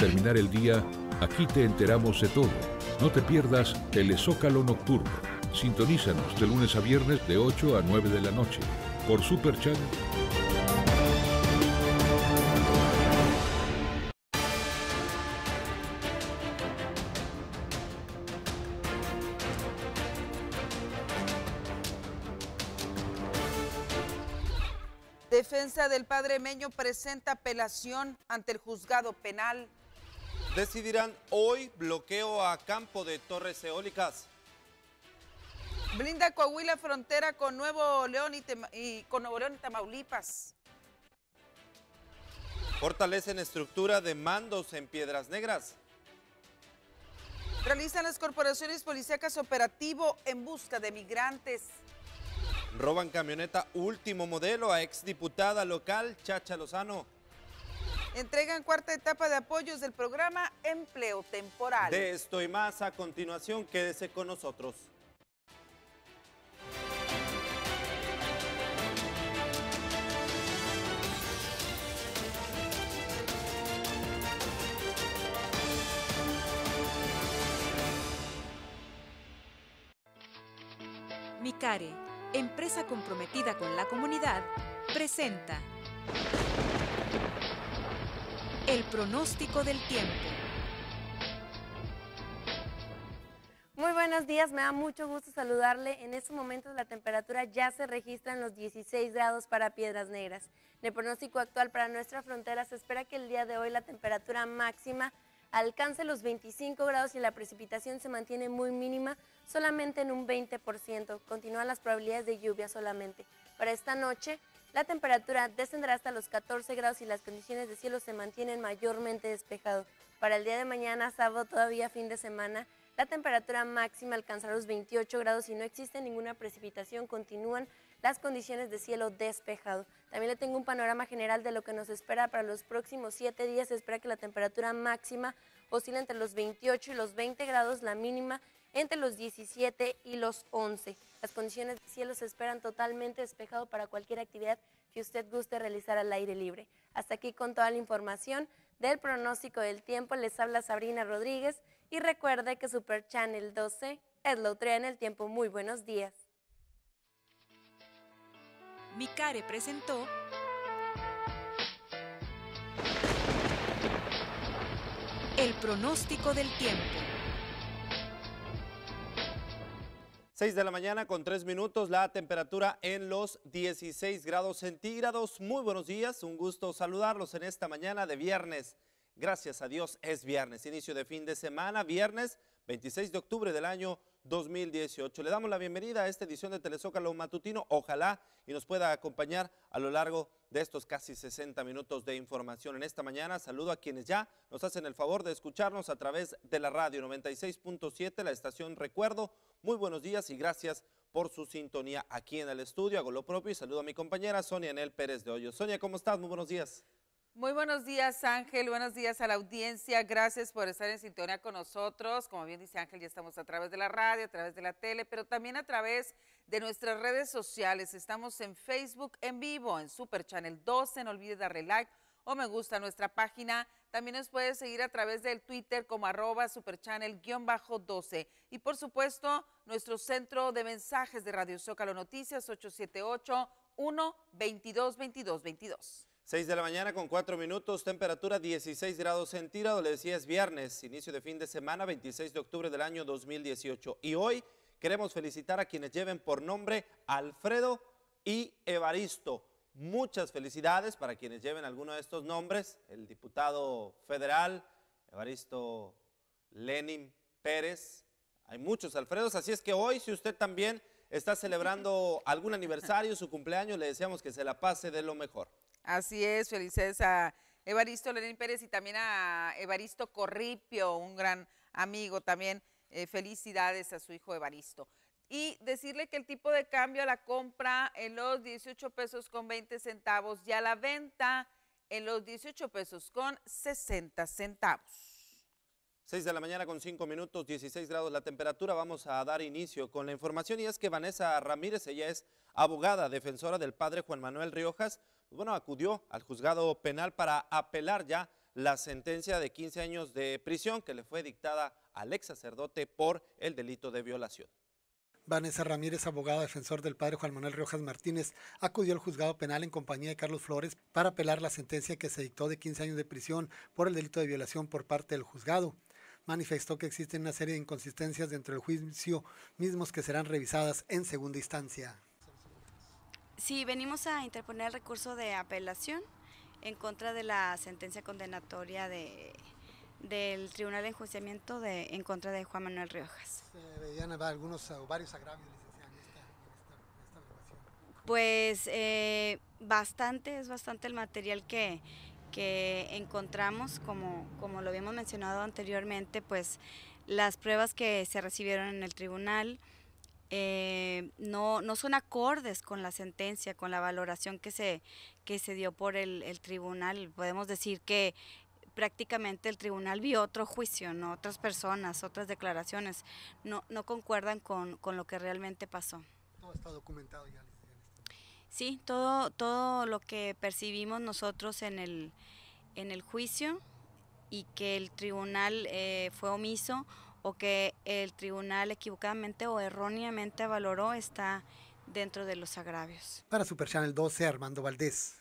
Terminar el día, aquí te enteramos de todo. No te pierdas Telezócalo Nocturno. Sintonízanos de lunes a viernes de 8 a 9 de la noche por Super Channel. Defensa del padre Meño presenta apelación ante el juzgado penal. Decidirán hoy bloqueo a campo de torres eólicas. Blinda Coahuila frontera con Nuevo León y, con Nuevo León y Tamaulipas. Fortalecen estructura de mandos en Piedras Negras. Realizan las corporaciones policíacas operativo en busca de migrantes. Roban camioneta último modelo a exdiputada local Chacha Lozano. Entregan cuarta etapa de apoyos del programa Empleo Temporal. De esto y más a continuación, quédese con nosotros. Micare, empresa comprometida con la comunidad, presenta el pronóstico del tiempo. Muy buenos días, me da mucho gusto saludarle. En estos momentos la temperatura ya se registra en los 16 grados para Piedras Negras. En el pronóstico actual para nuestra frontera se espera que el día de hoy la temperatura máxima alcance los 25 grados y la precipitación se mantiene muy mínima, solamente en un 20%. Continúan las probabilidades de lluvia solamente. Para esta noche la temperatura descenderá hasta los 14 grados y las condiciones de cielo se mantienen mayormente despejado. Para el día de mañana, sábado, todavía fin de semana, la temperatura máxima alcanzará los 28 grados y no existe ninguna precipitación. Continúan las condiciones de cielo despejado. También le tengo un panorama general de lo que nos espera para los próximos siete días. Se espera que la temperatura máxima oscila entre los 28 y los 20 grados, la mínima entre los 17 y los 11. Las condiciones de cielo se esperan totalmente despejado para cualquier actividad que usted guste realizar al aire libre. Hasta aquí con toda la información del pronóstico del tiempo. Les habla Sabrina Rodríguez y recuerde que Super Channel 12 es la otra en el tiempo. Muy buenos días. Micare presentó el pronóstico del tiempo. 6 de la mañana con 3 minutos, la temperatura en los 16 grados centígrados. Muy buenos días, un gusto saludarlos en esta mañana de viernes. Gracias a Dios es viernes, inicio de fin de semana, viernes 26 de octubre del año 2018. Le damos la bienvenida a esta edición de Telezócalo Matutino. Ojalá y nos pueda acompañar a lo largo de estos casi 60 minutos de información en esta mañana. Saludo a quienes ya nos hacen el favor de escucharnos a través de la radio 96.7, la estación Recuerdo. Muy buenos días y gracias por su sintonía aquí en el estudio. Hago lo propio y saludo a mi compañera Sonia Enel Pérez de Hoyo. Sonia, ¿cómo estás? Muy buenos días. Muy buenos días, Ángel. Buenos días a la audiencia. Gracias por estar en sintonía con nosotros. Como bien dice Ángel, ya estamos a través de la radio, a través de la tele, pero también a través de nuestras redes sociales. Estamos en Facebook en vivo, en Super Channel 12. No olvide darle like o me gusta a nuestra página. También nos puede seguir a través del Twitter como arroba superchannel-12. Y por supuesto, nuestro centro de mensajes de Radio Zócalo Noticias 878 1 22 22 22. 6 de la mañana con 4 minutos, temperatura 16 grados centígrados. Le decía, es viernes, inicio de fin de semana, 26 de octubre del año 2018. Y hoy queremos felicitar a quienes lleven por nombre Alfredo y Evaristo. Muchas felicidades para quienes lleven alguno de estos nombres. El diputado federal, Evaristo Lenin Pérez. Hay muchos Alfredos, así es que hoy, si usted también está celebrando algún aniversario, su cumpleaños, le deseamos que se la pase de lo mejor. Así es, felicidades a Evaristo Lenín Pérez y también a Evaristo Corripio, un gran amigo también. Eh, felicidades a su hijo Evaristo. Y decirle que el tipo de cambio a la compra en los 18 pesos con 20 centavos y a la venta en los 18 pesos con 60 centavos. 6 de la mañana con 5 minutos, 16 grados la temperatura. Vamos a dar inicio con la información y es que Vanessa Ramírez, ella es abogada, defensora del padre Juan Manuel Riojas, bueno, acudió al juzgado penal para apelar ya la sentencia de 15 años de prisión que le fue dictada al ex sacerdote por el delito de violación. Vanessa Ramírez, abogada defensor del padre Juan Manuel Rojas Martínez, acudió al juzgado penal en compañía de Carlos Flores para apelar la sentencia que se dictó de 15 años de prisión por el delito de violación por parte del juzgado. Manifestó que existen una serie de inconsistencias dentro del juicio mismos que serán revisadas en segunda instancia. Sí, venimos a interponer el recurso de apelación en contra de la sentencia condenatoria de, del Tribunal de Enjuiciamiento de, en contra de Juan Manuel Riojas. ¿Se veían algunos o varios agravios, licenciada, en esta, en esta, evaluación? Pues eh, bastante, es bastante el material que, que encontramos, como, como lo habíamos mencionado anteriormente, pues las pruebas que se recibieron en el tribunal, eh, no, no son acordes con la sentencia, con la valoración que se, que se dio por el, tribunal. Podemos decir que prácticamente el tribunal vio otro juicio, ¿no? otras personas, otras declaraciones, no, no concuerdan con, con lo que realmente pasó. Todo está documentado ya. Sí, todo, todo lo que percibimos nosotros en el, en el juicio y que el tribunal eh, fue omiso o que el tribunal equivocadamente o erróneamente valoró está dentro de los agravios. Para Super Channel 12, Armando Valdés.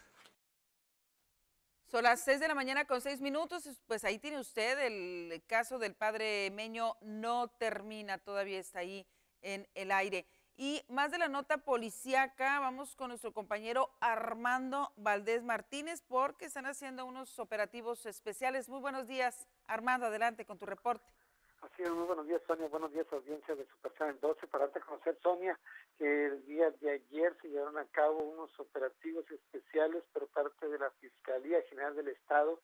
Son las 6 de la mañana con 6 minutos, pues ahí tiene usted el caso del padre Meño, no termina, todavía está ahí en el aire. Y más de la nota policíaca, vamos con nuestro compañero Armando Valdés Martínez porque están haciendo unos operativos especiales. Muy buenos días, Armando, adelante con tu reporte. Así es, muy buenos días, Sonia. Buenos días, audiencia de Super Channel 12. Para darte a conocer, Sonia, que el día de ayer se llevaron a cabo unos operativos especiales por parte de la Fiscalía General del Estado,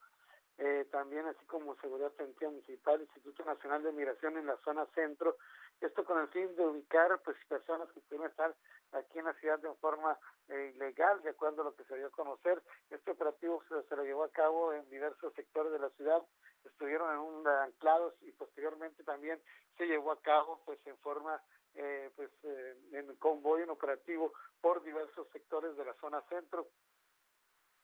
eh, también así como Seguridad Penitenciaria Municipal, Instituto Nacional de Migración en la zona centro. Esto con el fin de ubicar pues personas que pudieran estar aquí en la ciudad de forma eh, ilegal, de acuerdo a lo que se dio a conocer. Este operativo se, se lo llevó a cabo en diversos sectores de la ciudad estuvieron en un anclados y posteriormente también se llevó a cabo pues en forma eh, pues eh, en convoy en operativo por diversos sectores de la zona centro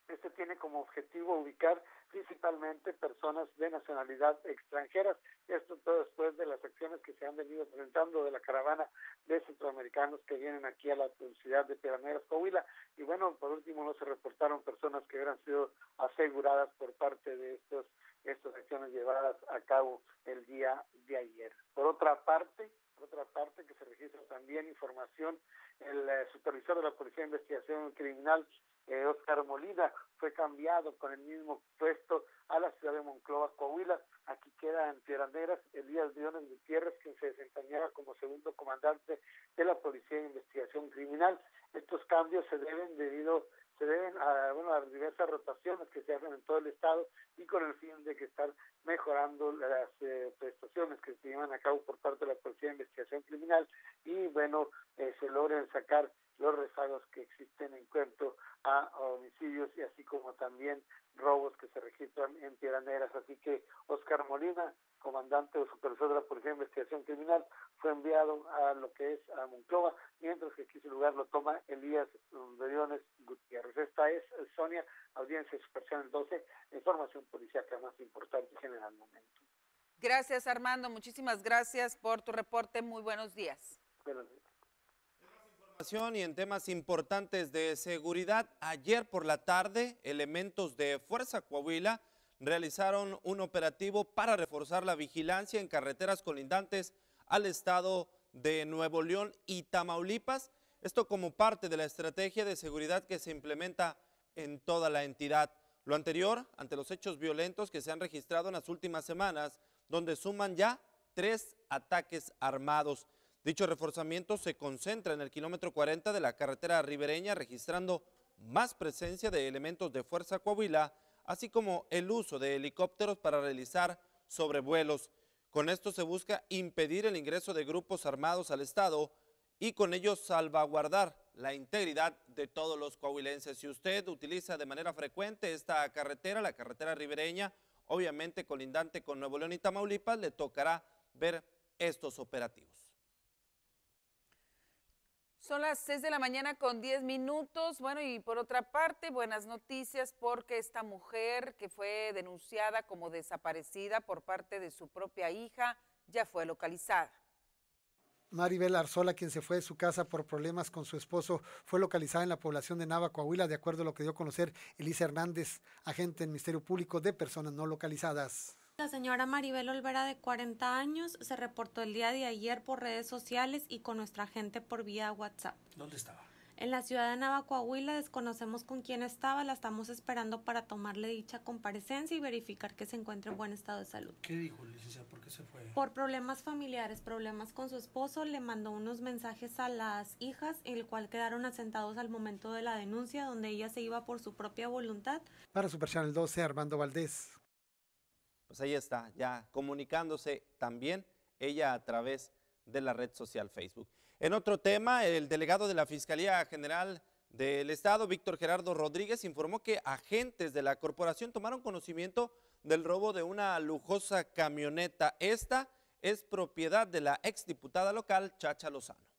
este tiene como objetivo ubicar principalmente personas de nacionalidad extranjeras. Esto todo después de las acciones que se han venido presentando de la caravana de centroamericanos que vienen aquí a la ciudad de Piraneras, Coahuila. Y bueno, por último no se reportaron personas que hubieran sido aseguradas por parte de estos estas acciones llevadas a cabo el día de ayer. Por otra parte, por otra parte que se registra también información, el eh, supervisor de la Policía de Investigación Criminal, eh, Oscar Molina, fue cambiado con el mismo puesto a la ciudad de Monclova, Coahuila. Aquí queda en Piedras Elías Briones Gutiérrez, quien se desempeñaba como segundo comandante de la Policía de Investigación Criminal. Estos cambios se deben debido se deben a, bueno, a diversas rotaciones que se hacen en todo el estado y con el fin de que estar mejorando las eh, prestaciones que se llevan a cabo por parte de la Policía de Investigación Criminal y bueno, eh, se logren sacar los rezagos que existen en cuanto a homicidios y así como también robos que se registran en Piedras Así que Oscar Molina, comandante o supervisor de la Policía de Investigación Criminal, fue enviado a lo que es a Monclova, mientras que aquí su lugar lo toma Elías Beriones Gutiérrez. Esta es Sonia, audiencia Superchanel 12, información policial más importante general momento. Gracias Armando, muchísimas gracias por tu reporte. Muy buenos días. Buenos días y en temas importantes de seguridad, ayer por la tarde, elementos de Fuerza Coahuila realizaron un operativo para reforzar la vigilancia en carreteras colindantes al estado de Nuevo León y Tamaulipas. Esto como parte de la estrategia de seguridad que se implementa en toda la entidad. Lo anterior ante los hechos violentos que se han registrado en las últimas semanas, donde suman ya tres ataques armados. Dicho reforzamiento se concentra en el kilómetro 40 de la carretera ribereña, registrando más presencia de elementos de Fuerza Coahuila, así como el uso de helicópteros para realizar sobrevuelos. Con esto se busca impedir el ingreso de grupos armados al Estado y con ello salvaguardar la integridad de todos los coahuilenses. Si usted utiliza de manera frecuente esta carretera, la carretera ribereña, obviamente colindante con Nuevo León y Tamaulipas, le tocará ver estos operativos. Son las 6 de la mañana con 10 minutos. Bueno, y por otra parte, buenas noticias porque esta mujer que fue denunciada como desaparecida por parte de su propia hija ya fue localizada. Maribel Arzola, quien se fue de su casa por problemas con su esposo, fue localizada en la población de Nava, Coahuila, de acuerdo a lo que dio a conocer Elisa Hernández, agente del Ministerio Público de Personas No Localizadas. La señora Maribel Olvera, de 40 años, se reportó el día de ayer por redes sociales y con nuestra gente por vía WhatsApp. ¿Dónde estaba? En la ciudad de Navacoahuila desconocemos con quién estaba, la estamos esperando para tomarle dicha comparecencia y verificar que se encuentre en buen estado de salud. ¿Qué dijo, licenciada? ¿Por qué se fue? Por problemas familiares, problemas con su esposo, le mandó unos mensajes a las hijas, en el cual quedaron asentados al momento de la denuncia, donde ella se iba por su propia voluntad. Para Super Channel 12, Armando Valdés pues ahí está, ya comunicándose también ella a través de la red social Facebook. En otro tema, el delegado de la Fiscalía General del Estado, Víctor Gerardo Rodríguez, informó que agentes de la corporación tomaron conocimiento del robo de una lujosa camioneta. Esta es propiedad de la exdiputada local Chacha Lozano.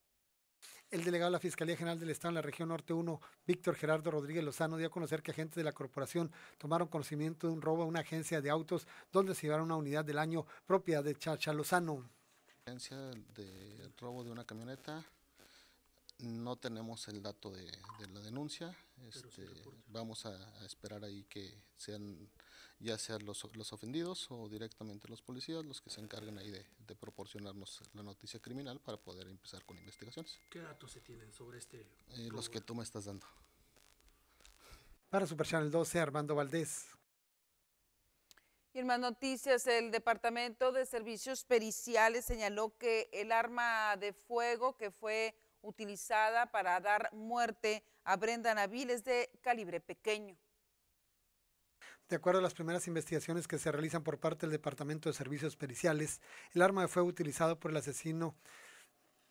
El delegado de la Fiscalía General del Estado en la región Norte 1, Víctor Gerardo Rodríguez Lozano, dio a conocer que agentes de la corporación tomaron conocimiento de un robo a una agencia de autos donde se llevaron una unidad del año propia de Chacha Lozano. Agencia de robo de una camioneta, no tenemos el dato de, la denuncia, este, vamos a, esperar ahí que sean ya sean los, los, ofendidos o directamente los policías los que se encarguen ahí de, proporcionarnos la noticia criminal para poder empezar con investigaciones. ¿Qué datos se tienen sobre este? Eh, los que tú me estás dando. Para Super Channel 12, Armando Valdés. Y en más noticias, el Departamento de Servicios Periciales señaló que el arma de fuego que fue utilizada para dar muerte a Brenda Nabil es de calibre pequeño. De acuerdo a las primeras investigaciones que se realizan por parte del Departamento de Servicios Periciales, el arma de fuego utilizado por el asesino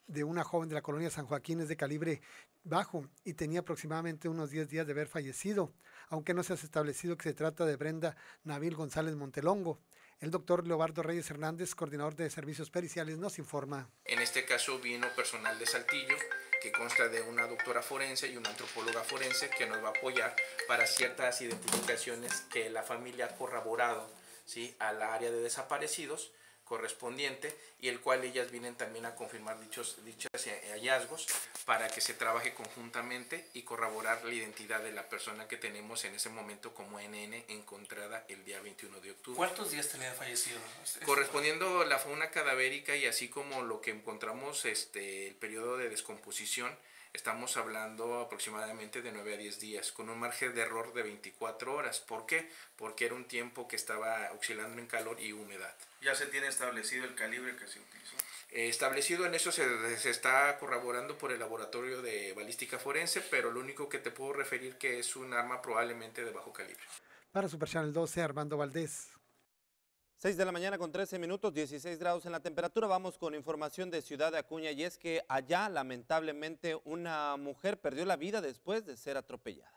de una joven de la colonia San Joaquín es de calibre bajo y tenía aproximadamente unos 10 días de haber fallecido, aunque no se ha establecido que se trata de Brenda Nabil González Montelongo. El doctor Leobardo Reyes Hernández, coordinador de servicios periciales, nos informa. En este caso vino personal de Saltillo que consta de una doctora forense y una antropóloga forense que nos va a apoyar para ciertas identificaciones que la familia ha corroborado ¿sí? al área de desaparecidos correspondiente y el cual ellas vienen también a confirmar dichos, dichos hallazgos para que se trabaje conjuntamente y corroborar la identidad de la persona que tenemos en ese momento como NN encontrada el día 21 de octubre. ¿Cuántos días tenía fallecido? Correspondiendo la fauna cadavérica y así como lo que encontramos este el periodo de descomposición estamos hablando aproximadamente de 9 a 10 días, con un margen de error de 24 horas. ¿Por qué? Porque era un tiempo que estaba oscilando en calor y humedad. ¿Ya se tiene establecido el calibre que se utilizó? Eh, establecido en eso se, se, está corroborando por el laboratorio de balística forense, pero lo único que te puedo referir que es un arma probablemente de bajo calibre. Para Super Channel 12, Armando Valdés. 6 de la mañana con 13 minutos, 16 grados en la temperatura. Vamos con información de Ciudad de Acuña y es que allá lamentablemente una mujer perdió la vida después de ser atropellada.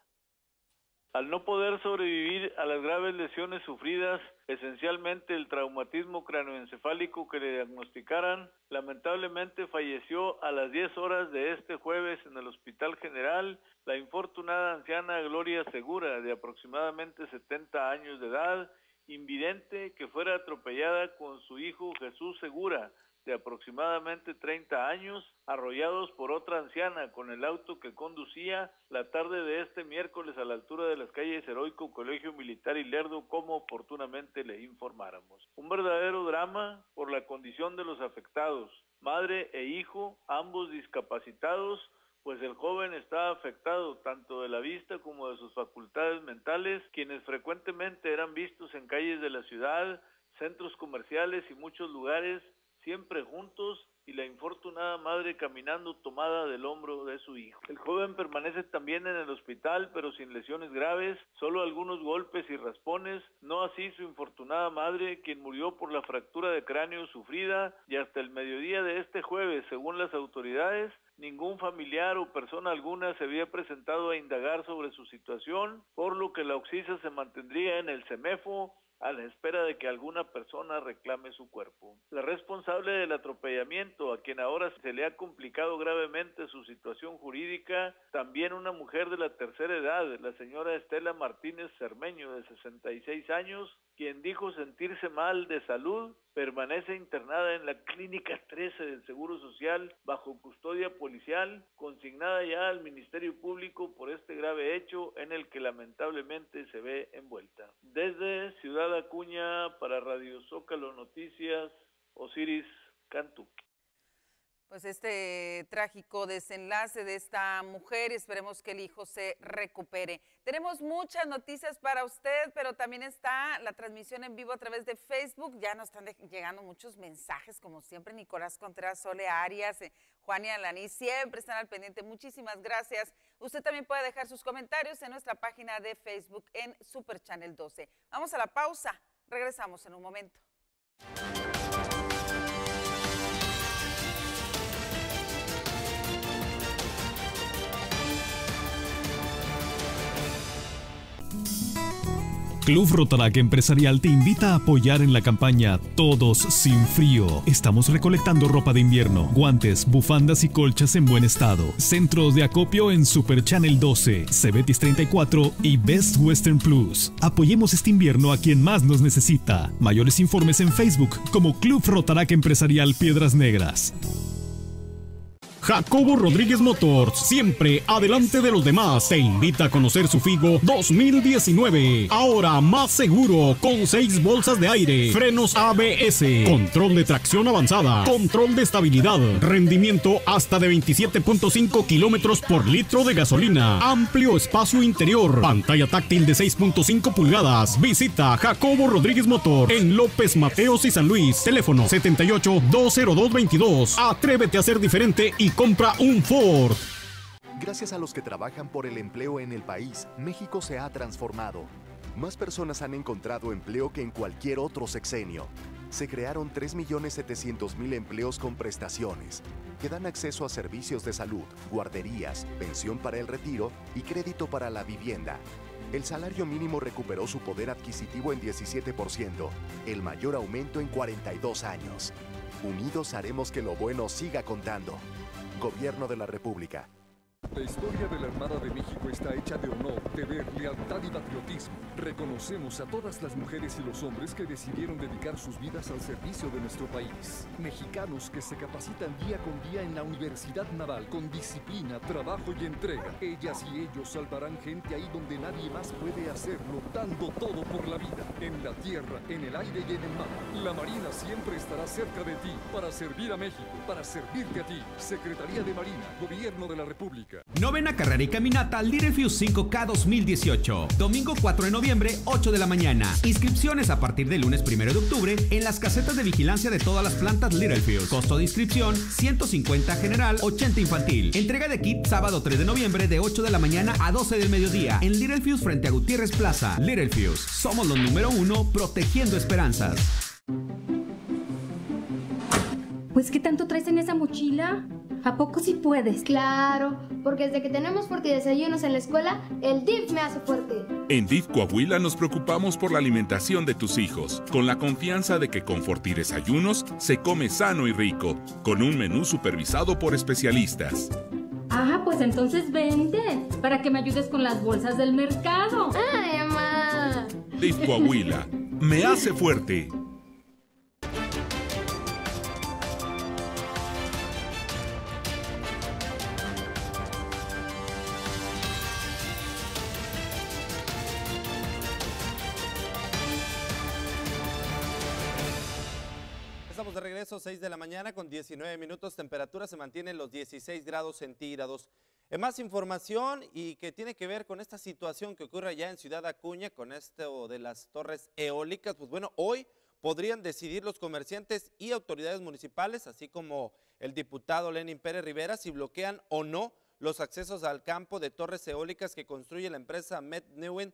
Al no poder sobrevivir a las graves lesiones sufridas, esencialmente el traumatismo cráneoencefálico que le diagnosticaran, lamentablemente falleció a las 10 horas de este jueves en el Hospital General la infortunada anciana Gloria Segura, de aproximadamente 70 años de edad, invidente que fuera atropellada con su hijo Jesús Segura, de aproximadamente 30 años, arrollados por otra anciana con el auto que conducía la tarde de este miércoles a la altura de las calles Heroico, Colegio Militar y Lerdo, como oportunamente le informáramos. Un verdadero drama por la condición de los afectados, madre e hijo, ambos discapacitados, pues el joven está afectado tanto de la vista como de sus facultades mentales, quienes frecuentemente eran vistos en calles de la ciudad, centros comerciales y muchos lugares, siempre juntos y la infortunada madre caminando tomada del hombro de su hijo. El joven permanece también en el hospital, pero sin lesiones graves, solo algunos golpes y raspones, no así su infortunada madre, quien murió por la fractura de cráneo sufrida y hasta el mediodía de este jueves, según las autoridades, Ningún familiar o persona alguna se había presentado a indagar sobre su situación, por lo que la Oxisa se mantendría en el CEMEFO a la espera de que alguna persona reclame su cuerpo. La responsable del atropellamiento, a quien ahora se le ha complicado gravemente su situación jurídica, también una mujer de la tercera edad, la señora Estela Martínez Cermeño, de 66 años, quien dijo sentirse mal de salud, permanece internada en la Clínica 13 del Seguro Social bajo custodia policial, consignada ya al Ministerio Público por este grave hecho en el que lamentablemente se ve envuelta. Desde Ciudad Acuña para Radio Zócalo Noticias, Osiris Cantú pues este trágico desenlace de esta mujer y esperemos que el hijo se recupere. Tenemos muchas noticias para usted, pero también está la transmisión en vivo a través de Facebook. Ya nos están llegando muchos mensajes, como siempre, Nicolás Contreras, Sole Arias, eh, Juan y Alaní, siempre están al pendiente. Muchísimas gracias. Usted también puede dejar sus comentarios en nuestra página de Facebook en Super Channel 12. Vamos a la pausa. Regresamos en un momento. Club Rotarac Empresarial te invita a apoyar en la campaña Todos sin frío. Estamos recolectando ropa de invierno, guantes, bufandas y colchas en buen estado. Centro de acopio en Super Channel 12, Cebetis 34 y Best Western Plus. Apoyemos este invierno a quien más nos necesita. Mayores informes en Facebook como Club Rotarac Empresarial Piedras Negras. Jacobo Rodríguez Motors, siempre adelante de los demás, te invita a conocer su Figo 2019. Ahora más seguro, con seis bolsas de aire, frenos ABS, control de tracción avanzada, control de estabilidad, rendimiento hasta de 27.5 kilómetros por litro de gasolina, amplio espacio interior, pantalla táctil de 6.5 pulgadas. Visita Jacobo Rodríguez Motor en López Mateos y San Luis. Teléfono 78 202 22. Atrévete a ser diferente y compra un Ford. Gracias a los que trabajan por el empleo en el país, México se ha transformado. Más personas han encontrado empleo que en cualquier otro sexenio. Se crearon 3.700.000 empleos con prestaciones, que dan acceso a servicios de salud, guarderías, pensión para el retiro y crédito para la vivienda. El salario mínimo recuperó su poder adquisitivo en 17%, el mayor aumento en 42 años. Unidos haremos que lo bueno siga contando. Gobierno de la República. La historia de la Armada de México está hecha de honor, deber, lealtad y patriotismo. Reconocemos a todas las mujeres y los hombres que decidieron dedicar sus vidas al servicio de nuestro país. Mexicanos que se capacitan día con día en la Universidad Naval con disciplina, trabajo y entrega. Ellas y ellos salvarán gente ahí donde nadie más puede hacerlo, dando todo por la vida, en la tierra, en el aire y en el mar. La Marina siempre estará cerca de ti para servir a México, para servirte a ti. Secretaría de Marina, Gobierno de la República. Novena carrera y caminata Little Fuse 5K 2018. Domingo 4 de noviembre, 8 de la mañana. Inscripciones a partir del lunes 1 de octubre en las casetas de vigilancia de todas las plantas Little Fuse. Costo de inscripción 150 general, 80 infantil. Entrega de kit sábado 3 de noviembre de 8 de la mañana a 12 del mediodía en Little Fuse frente a Gutiérrez Plaza. Little Fuse. Somos los número uno protegiendo esperanzas. Pues, ¿qué tanto traes en esa mochila? ¿A poco sí puedes? Claro, porque desde que tenemos Forti Desayunos en la escuela, el DIF me hace fuerte. En DIF Coahuila nos preocupamos por la alimentación de tus hijos, con la confianza de que con Forti Desayunos se come sano y rico, con un menú supervisado por especialistas. Ah, pues entonces vente, para que me ayudes con las bolsas del mercado. ¡Ay, mamá! DIF Coahuila, me hace fuerte. Con 19 minutos, temperatura se mantiene en los 16 grados centígrados. En más información y que tiene que ver con esta situación que ocurre allá en Ciudad Acuña, con esto de las torres eólicas, pues bueno, hoy podrían decidir los comerciantes y autoridades municipales, así como el diputado Lenin Pérez Rivera, si bloquean o no los accesos al campo de torres eólicas que construye la empresa Mednewen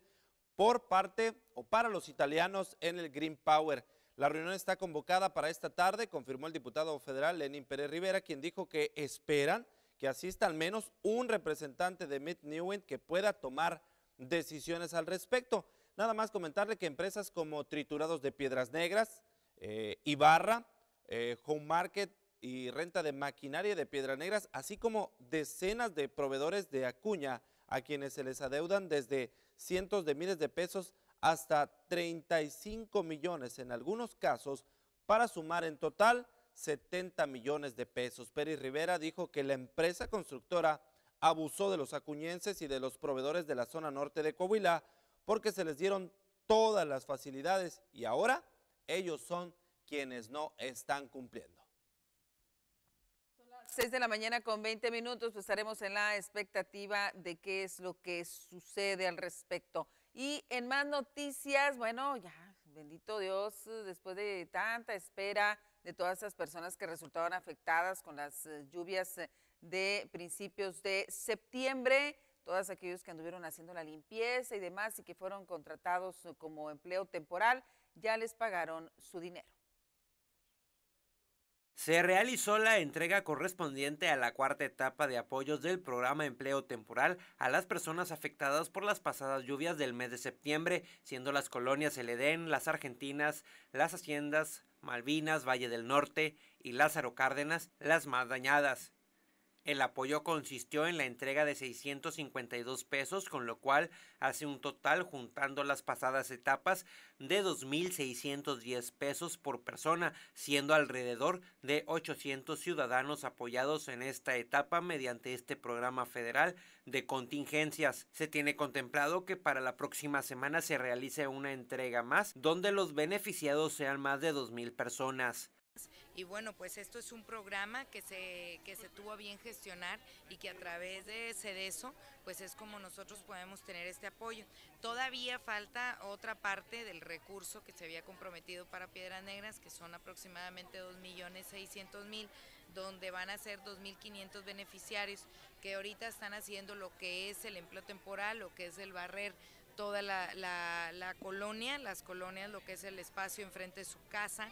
por parte o para los italianos en el Green Power. La reunión está convocada para esta tarde, confirmó el diputado federal Lenin Pérez Rivera, quien dijo que esperan que asista al menos un representante de Mednewen que pueda tomar decisiones al respecto. Nada más comentarle que empresas como Triturados de Piedras Negras, eh, Ibarra, eh, Home Market y renta de maquinaria de Piedras Negras, así como decenas de proveedores de Acuña a quienes se les adeudan desde cientos de miles de pesos hasta 35 millones en algunos casos, para sumar en total 70 millones de pesos. Peri Rivera dijo que la empresa constructora abusó de los acuñenses y de los proveedores de la zona norte de Coahuila porque se les dieron todas las facilidades y ahora ellos son quienes no están cumpliendo. Son las 6 de la mañana con 20 minutos, pues estaremos en la expectativa de qué es lo que sucede al respecto. Y en más noticias, bueno, ya, bendito Dios, después de tanta espera de todas esas personas que resultaban afectadas con las eh, lluvias eh, de principios de septiembre, todos aquellos que anduvieron haciendo la limpieza y demás y que fueron contratados eh, como empleo temporal, ya les pagaron su dinero. Se realizó la entrega correspondiente a la cuarta etapa de apoyos del programa Empleo Temporal a las personas afectadas por las pasadas lluvias del mes de septiembre, siendo las colonias El Edén, las Argentinas, las Haciendas, Malvinas, Valle del Norte y Lázaro Cárdenas las más dañadas. El apoyo consistió en la entrega de 652 pesos, con lo cual hace un total, juntando las pasadas etapas, de 2.610 pesos por persona, siendo alrededor de 800 ciudadanos apoyados en esta etapa mediante este programa federal de contingencias. Se tiene contemplado que para la próxima semana se realice una entrega más, donde los beneficiados sean más de 2.000 personas. Y bueno, pues esto es un programa que se, que se tuvo a bien gestionar y que a través de CEDESO, pues es como nosotros podemos tener este apoyo. Todavía falta otra parte del recurso que se había comprometido para Piedras Negras, que son aproximadamente 2.600.000, donde van a ser 2.500 beneficiarios que ahorita están haciendo lo que es el empleo temporal, lo que es el barrer toda la, la, la colonia, las colonias, lo que es el espacio enfrente de su casa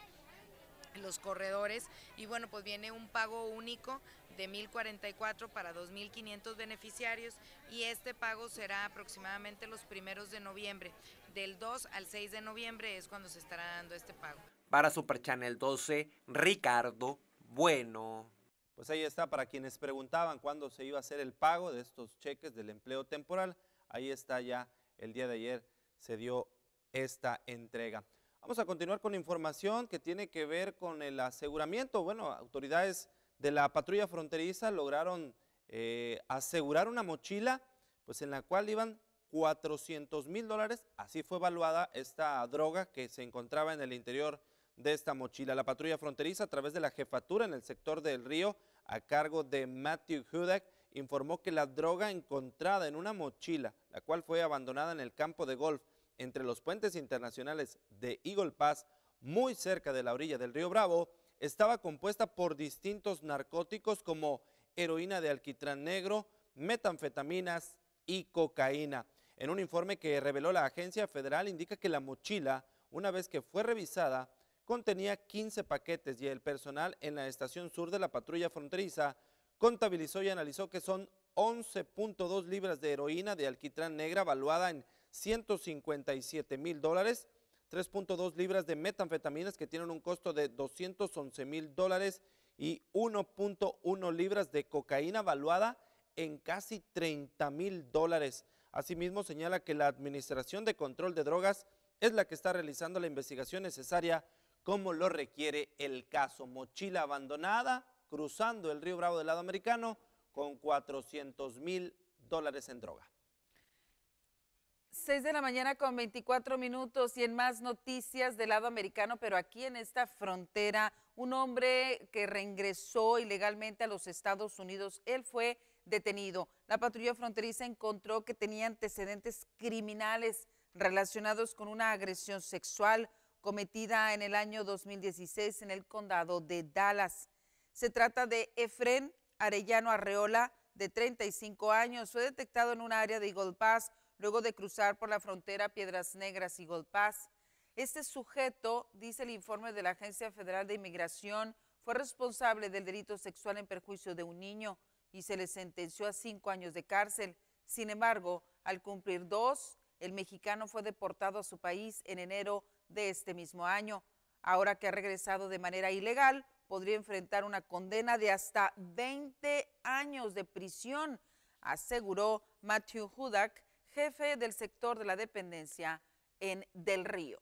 los corredores y bueno, pues viene un pago único de 1.044 para 2.500 beneficiarios y este pago será aproximadamente los primeros de noviembre. Del 2 al 6 de noviembre es cuando se estará dando este pago. Para Super Channel 12, Ricardo Bueno. Pues ahí está, para quienes preguntaban cuándo se iba a hacer el pago de estos cheques del empleo temporal, ahí está ya, el día de ayer se dio esta entrega. Vamos a continuar con información que tiene que ver con el aseguramiento. Bueno, autoridades de la patrulla fronteriza lograron eh, asegurar una mochila pues en la cual iban 400 mil dólares. Así fue evaluada esta droga que se encontraba en el interior de esta mochila. La patrulla fronteriza a través de la jefatura en el sector del río a cargo de Matthew Hudak informó que la droga encontrada en una mochila, la cual fue abandonada en el campo de golf entre los puentes internacionales de Eagle Pass, muy cerca de la orilla del río Bravo, estaba compuesta por distintos narcóticos como heroína de alquitrán negro, metanfetaminas y cocaína. En un informe que reveló la agencia federal indica que la mochila, una vez que fue revisada, contenía 15 paquetes y el personal en la estación sur de la patrulla fronteriza contabilizó y analizó que son 11.2 libras de heroína de alquitrán negra valuada en 157 mil dólares, 3.2 libras de metanfetaminas que tienen un costo de 211 mil dólares y 1.1 libras de cocaína valuada en casi 30 mil dólares. Asimismo, señala que la Administración de Control de Drogas es la que está realizando la investigación necesaria como lo requiere el caso. Mochila abandonada cruzando el río Bravo del lado americano con 400 mil dólares en droga. 6 de la mañana con 24 minutos y en más noticias del lado americano, pero aquí en esta frontera, un hombre que reingresó ilegalmente a los Estados Unidos, él fue detenido. La patrulla fronteriza encontró que tenía antecedentes criminales relacionados con una agresión sexual cometida en el año 2016 en el condado de Dallas. Se trata de Efren Arellano Arreola, de 35 años. Fue detectado en un área de Eagle Pass luego de cruzar por la frontera Piedras Negras y Gold Pass. Este sujeto, dice el informe de la Agencia Federal de Inmigración, fue responsable del delito sexual en perjuicio de un niño y se le sentenció a cinco años de cárcel. Sin embargo, al cumplir dos, El mexicano fue deportado a su país en enero de este mismo año. Ahora que ha regresado de manera ilegal, podría enfrentar una condena de hasta 20 años de prisión, aseguró Matthew Hudak, jefe del sector de la dependencia en Del Río.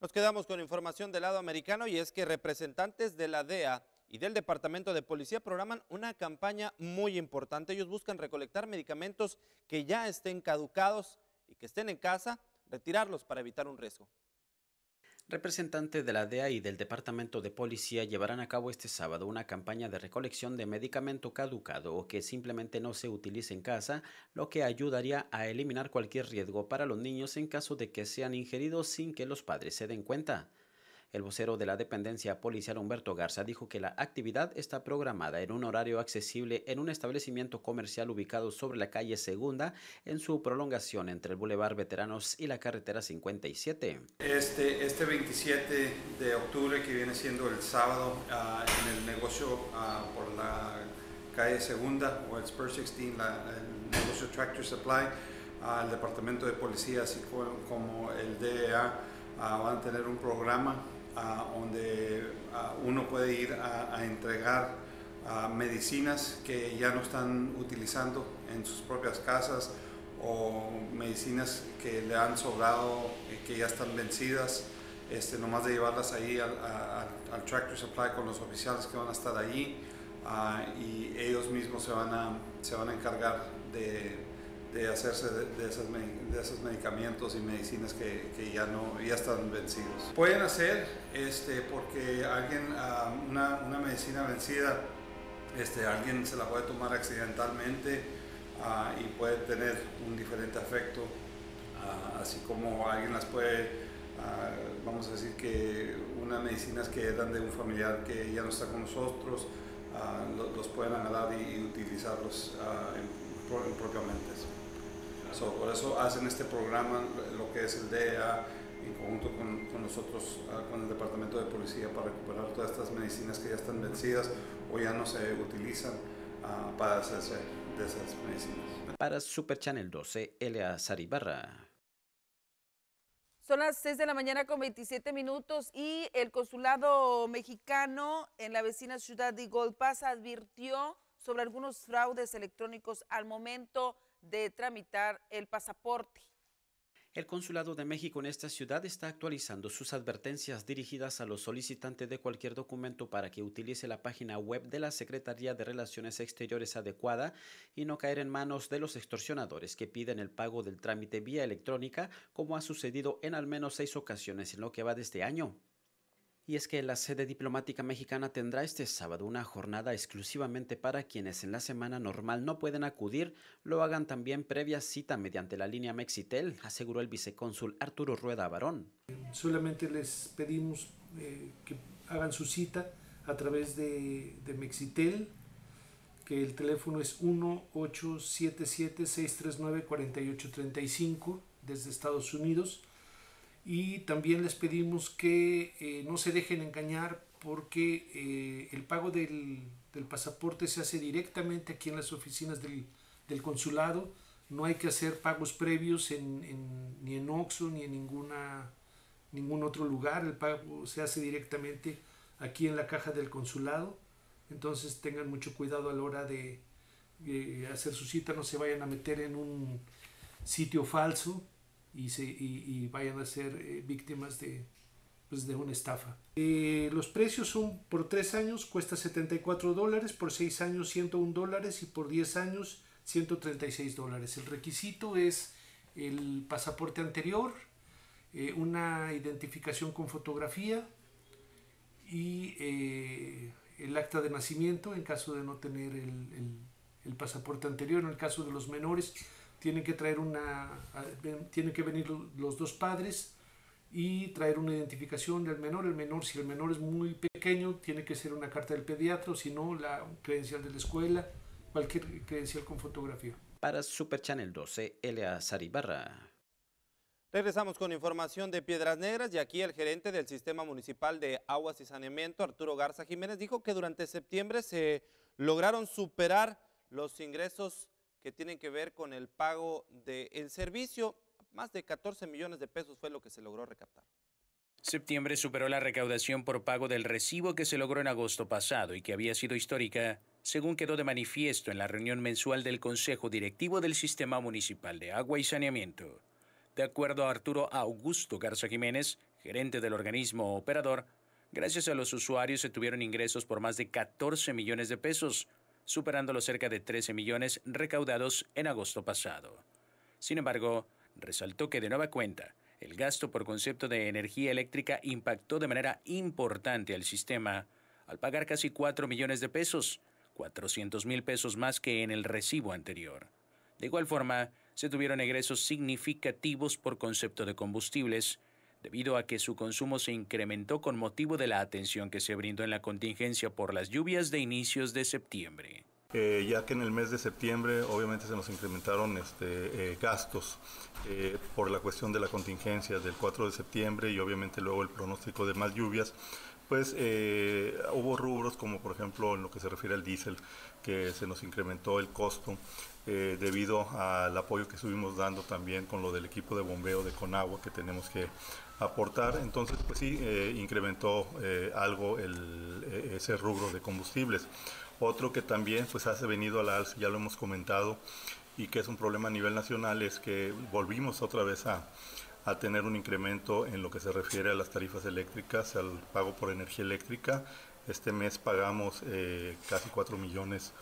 Nos quedamos con información del lado americano y es que representantes de la DEA y del Departamento de Policía programan una campaña muy importante. Ellos buscan recolectar medicamentos que ya estén caducados y que estén en casa, retirarlos para evitar un riesgo. Representantes de la DEA y del Departamento de Policía llevarán a cabo este sábado una campaña de recolección de medicamento caducado o que simplemente no se utilice en casa, lo que ayudaría a eliminar cualquier riesgo para los niños en caso de que sean ingeridos sin que los padres se den cuenta. El vocero de la dependencia policial Humberto Garza dijo que la actividad está programada en un horario accesible en un establecimiento comercial ubicado sobre la calle Segunda en su prolongación entre el Boulevard Veteranos y la carretera 57. Este, este 27 de octubre, que viene siendo el sábado, uh, en el negocio uh, por la calle Segunda o el Spur 16, la, el negocio Tractor Supply, uh, el departamento de policía, así como el DEA, van a tener un programa donde uno puede ir a, entregar medicinas que ya no están utilizando en sus propias casas o medicinas que le han sobrado y que ya están vencidas, este, nomás de llevarlas ahí al, al, Tractor Supply con los oficiales que van a estar allí y ellos mismos se van a, se van a encargar de de hacerse de, esos, de esos medicamentos y medicinas que, que, ya, no, ya están vencidos. Pueden hacer, este, porque alguien, ah, una, una, medicina vencida, este, alguien se la puede tomar accidentalmente uh, y puede tener un diferente efecto, uh, así como alguien las puede, vamos a decir que unas medicinas que eran de un familiar que ya no está con nosotros, los, pueden agarrar y, y utilizarlos en, propiamente por eso hacen este programa, lo que es el DEA, en conjunto con, nosotros, ah, con el Departamento de Policía, para recuperar todas estas medicinas que ya están vencidas o ya no se utilizan uh, para hacerse de esas medicinas. Para Super Channel 12, Elia Saribarra. Son las 6 de la mañana con 27 minutos y el consulado mexicano en la vecina ciudad de Golpaz advirtió sobre algunos fraudes electrónicos al momento de tramitar el pasaporte. El Consulado de México en esta ciudad está actualizando sus advertencias dirigidas a los solicitantes de cualquier documento para que utilice la página web de la Secretaría de Relaciones Exteriores adecuada y no caer en manos de los extorsionadores que piden el pago del trámite vía electrónica, como ha sucedido en al menos seis ocasiones en lo que va de este año. Y es que la sede diplomática mexicana tendrá este sábado una jornada exclusivamente para quienes en la semana normal no pueden acudir, lo hagan también previa cita mediante la línea Mexitel, aseguró el vicecónsul Arturo Rueda Barón. Solamente les pedimos eh, que hagan su cita a través de, de Mexitel, que el teléfono es 1-877-639-4835 desde Estados Unidos y también les pedimos que eh, no se dejen engañar porque eh, el pago del, del, pasaporte se hace directamente aquí en las oficinas del, del consulado. No hay que hacer pagos previos en, en, ni en Oxxo ni en ninguna, ningún otro lugar. El pago se hace directamente aquí en la caja del consulado. Entonces tengan mucho cuidado a la hora de, de hacer su cita. No se vayan a meter en un sitio falso y, se, y, vayan a ser eh, víctimas de, pues de una estafa. Eh, los precios son por 3 años cuesta 74 dólares, por 6 años 101 dólares y por 10 años 136 dólares. El requisito es el pasaporte anterior, eh, una identificación con fotografía y el acta de nacimiento en caso de no tener el, el, el pasaporte anterior. En el caso de los menores, tienen que traer una, tienen que venir los dos padres y traer una identificación del menor. El menor, si el menor es muy pequeño, tiene que ser una carta del pediatra, o si no, la credencial de la escuela, cualquier credencial con fotografía. Para Super Channel 12, Elia Saribarra. Regresamos con información de Piedras Negras y aquí el gerente del Sistema Municipal de Aguas y Saneamiento, Arturo Garza Jiménez, dijo que durante septiembre se lograron superar los ingresos que tienen que ver con el pago del servicio. Más de 14 millones de pesos fue lo que se logró recaptar. Septiembre superó la recaudación por pago del recibo que se logró en agosto pasado y que había sido histórica, según quedó de manifiesto en la reunión mensual del Consejo Directivo del Sistema Municipal de Agua y Saneamiento. De acuerdo a Arturo Augusto Garza Jiménez, gerente del organismo operador, gracias a los usuarios se tuvieron ingresos por más de 14 millones de pesos, superando los cerca de 13 millones recaudados en agosto pasado. Sin embargo, resaltó que de nueva cuenta, el gasto por concepto de energía eléctrica impactó de manera importante al sistema al pagar casi 4 millones de pesos, 400 mil pesos más que en el recibo anterior. De igual forma, se tuvieron egresos significativos por concepto de combustibles, debido a que su consumo se incrementó con motivo de la atención que se brindó en la contingencia por las lluvias de inicios de septiembre. Eh, ya que en el mes de septiembre obviamente se nos incrementaron este, eh, gastos eh, por la cuestión de la contingencia del 4 de septiembre y obviamente luego el pronóstico de más lluvias, pues hubo rubros como por ejemplo en lo que se refiere al diésel, que se nos incrementó el costo debido al apoyo que estuvimos dando también con lo del equipo de bombeo de Conagua que tenemos que aportar. Entonces, pues sí, incrementó algo ese rubro de combustibles. Otro que también pues hace venido a la alza, ya lo hemos comentado, y que es un problema a nivel nacional, es que volvimos otra vez a, tener un incremento en lo que se refiere a las tarifas eléctricas, al pago por energía eléctrica. Este mes pagamos eh, casi 4 millones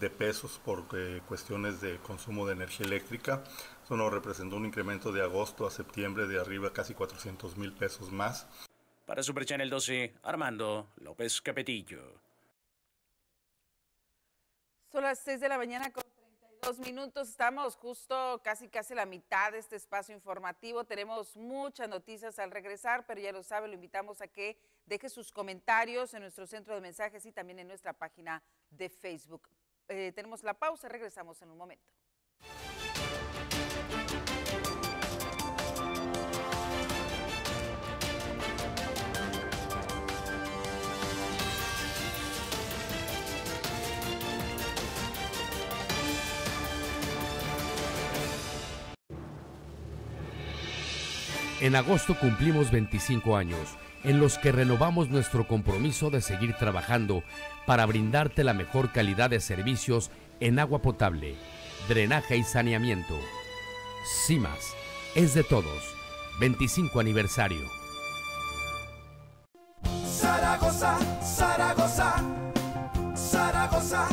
de pesos por eh, cuestiones de consumo de energía eléctrica. Eso nos representó un incremento de agosto a septiembre de arriba casi 400 mil pesos más. Para Super Channel 12, Armando López Capetillo. Son las 6 de la mañana con 32 minutos. Estamos justo casi casi la mitad de este espacio informativo. Tenemos muchas noticias al regresar, pero ya lo sabe, lo invitamos a que deje sus comentarios en nuestro centro de mensajes y también en nuestra página de Facebook. Eh, tenemos la pausa, regresamos en un momento. En agosto cumplimos 25 años, en los que renovamos nuestro compromiso de seguir trabajando para brindarte la mejor calidad de servicios en agua potable, drenaje y saneamiento. CIMAS es de todos. 25 aniversario. Zaragoza, Zaragoza, Zaragoza,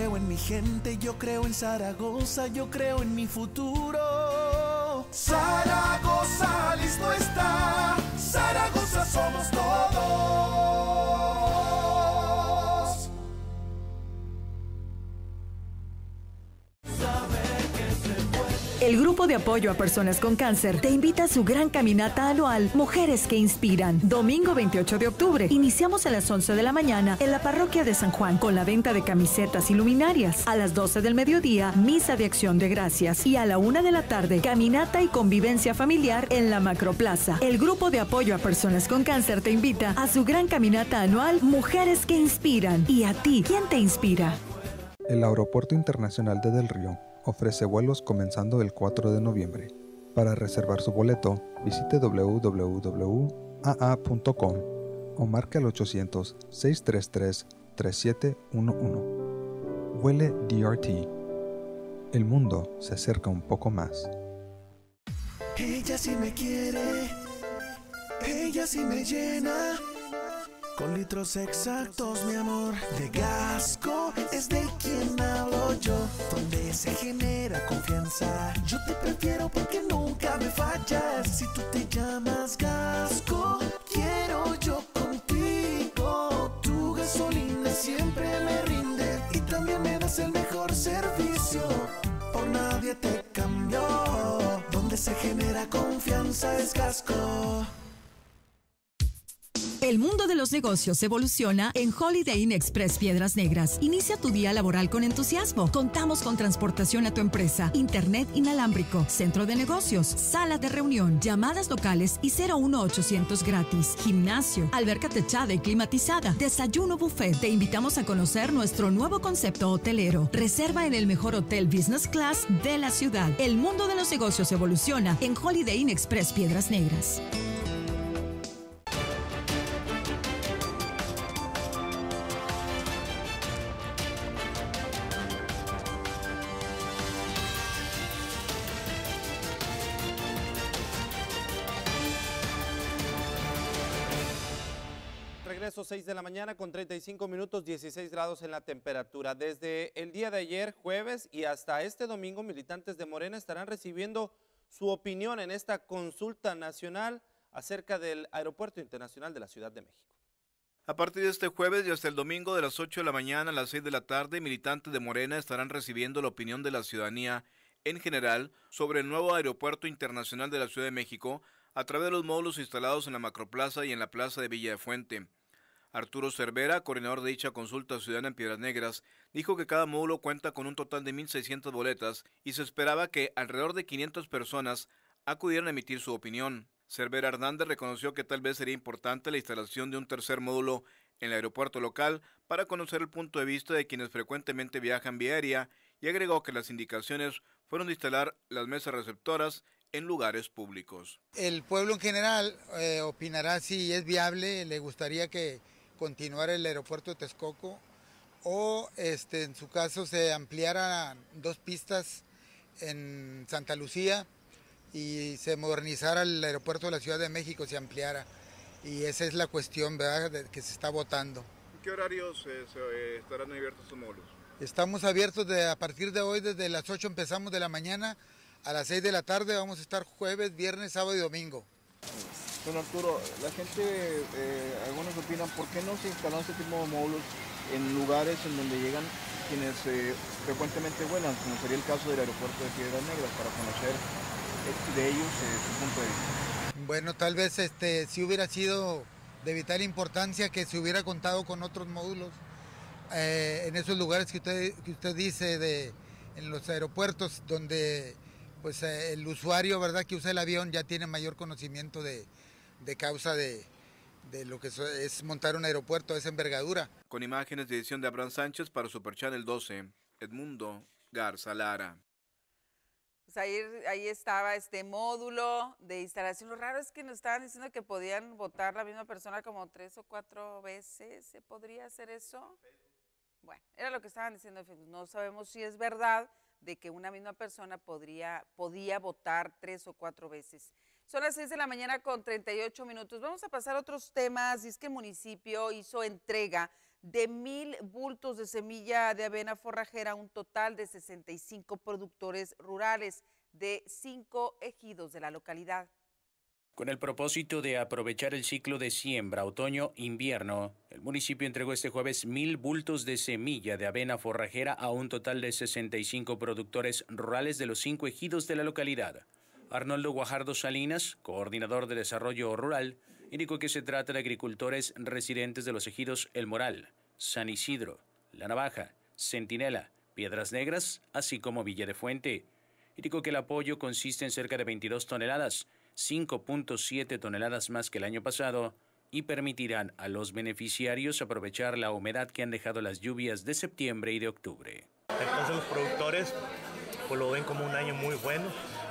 creo en mi gente, yo creo en Zaragoza, yo creo en mi futuro. Zaragoza, listo está. Zaragoza somos todos. El Grupo de Apoyo a Personas con Cáncer te invita a su gran caminata anual Mujeres que Inspiran. Domingo 28 de octubre. Iniciamos a las 11 de la mañana en la parroquia de San Juan con la venta de camisetas y luminarias. A las 12 del mediodía, misa de acción de gracias. Y a la 1 de la tarde, caminata y convivencia familiar en la Macroplaza. El Grupo de Apoyo a Personas con Cáncer te invita a su gran caminata anual Mujeres que Inspiran. ¿Y a ti, quién te inspira? El Aeropuerto Internacional de Del Río ofrece vuelos comenzando el 4 de noviembre. Para reservar su boleto, visite www.aa.com o marque al 800-633-3711. Huele DRT. El mundo se acerca un poco más. Ella sí me quiere, ella sí me llena. Con litros exactos, mi amor, de Gasco es de quien hablo yo. Donde se genera confianza. Yo te prefiero porque nunca me fallas. Si tú te llamas Gasco, quiero yo contigo. Tu gasolina siempre me rinde y también me das el mejor servicio. Por nadie te cambió. Donde se genera confianza es Gasco. El mundo de los negocios evoluciona en Holiday Inn Express Piedras Negras. Inicia tu día laboral con entusiasmo. Contamos con transportación a tu empresa, internet inalámbrico, centro de negocios, sala de reunión, llamadas locales y 01800 gratis, gimnasio, alberca techada y climatizada, desayuno buffet. Te invitamos a conocer nuestro nuevo concepto hotelero. Reserva en el mejor hotel business class de la ciudad. El mundo de los negocios evoluciona en Holiday Inn Express Piedras Negras. 6 de la mañana con 35 minutos, 16 grados en la temperatura. Desde el día de ayer, jueves, y hasta este domingo, militantes de Morena estarán recibiendo su opinión en esta consulta nacional acerca del Aeropuerto Internacional de la Ciudad de México. A partir de este jueves y hasta el domingo de las 8 de la mañana a las 6 de la tarde, militantes de Morena estarán recibiendo la opinión de la ciudadanía en general sobre el nuevo Aeropuerto Internacional de la Ciudad de México a través de los módulos instalados en la Macroplaza y en la Plaza de Villa de Fuente. Arturo Cervera, coordinador de dicha consulta ciudadana en Piedras Negras, dijo que cada módulo cuenta con un total de 1.600 boletas y se esperaba que alrededor de 500 personas acudieran a emitir su opinión. Cervera Hernández reconoció que tal vez sería importante la instalación de un tercer módulo en el aeropuerto local para conocer el punto de vista de quienes frecuentemente viajan vía aérea y agregó que las indicaciones fueron de instalar las mesas receptoras en lugares públicos. El pueblo en general eh, opinará si es viable, le gustaría que continuar el aeropuerto de Texcoco o este, en su caso se ampliara dos pistas en Santa Lucía y se modernizara el aeropuerto de la Ciudad de México, se ampliara. Y esa es la cuestión ¿verdad? De, que se está votando. ¿En qué horarios eh, se, eh, estarán abiertos sus módulos? Estamos abiertos de, a partir de hoy, desde las 8 empezamos de la mañana a las 6 de la tarde, vamos a estar jueves, viernes, sábado y domingo. Don Arturo, la gente, eh, algunos opinan, ¿por qué no se instalan este tipo de módulos en lugares en donde llegan quienes eh, frecuentemente vuelan, como sería el caso del aeropuerto de Piedras Negras, para conocer eh, de ellos eh, su punto de vista? Bueno, tal vez este, si hubiera sido de vital importancia que se hubiera contado con otros módulos en esos lugares que usted, que usted dice, de, en los aeropuertos, donde pues el usuario verdad que usa el avión ya tiene mayor conocimiento de, de causa de, de lo que es montar un aeropuerto, esa envergadura. Con imágenes de edición de Abraham Sánchez para Super Channel 12, Edmundo Garza Lara. Pues ahí, ahí estaba este módulo de instalación. Lo raro es que nos estaban diciendo que podían votar la misma persona como tres o cuatro veces. ¿Se podría hacer eso? Bueno, era lo que estaban diciendo. No sabemos si es verdad de que una misma persona podría, podía votar tres o cuatro veces. Son las 6 de la mañana con 38 minutos. Vamos a pasar a otros temas. Es que el municipio hizo entrega de mil bultos de semilla de avena forrajera a un total de 65 productores rurales de cinco ejidos de la localidad. Con el propósito de aprovechar el ciclo de siembra otoño-invierno, el municipio entregó este jueves mil bultos de semilla de avena forrajera a un total de 65 productores rurales de los cinco ejidos de la localidad. Arnoldo Guajardo Salinas, coordinador de desarrollo rural, indicó que se trata de agricultores residentes de los ejidos El Moral, San Isidro, La Navaja, Centinela, Piedras Negras, así como Villa de Fuente. Indicó que el apoyo consiste en cerca de 22 toneladas, 5.7 toneladas más que el año pasado, y permitirán a los beneficiarios aprovechar la humedad que han dejado las lluvias de septiembre y de octubre. Entonces los productores pues, lo ven como un año muy bueno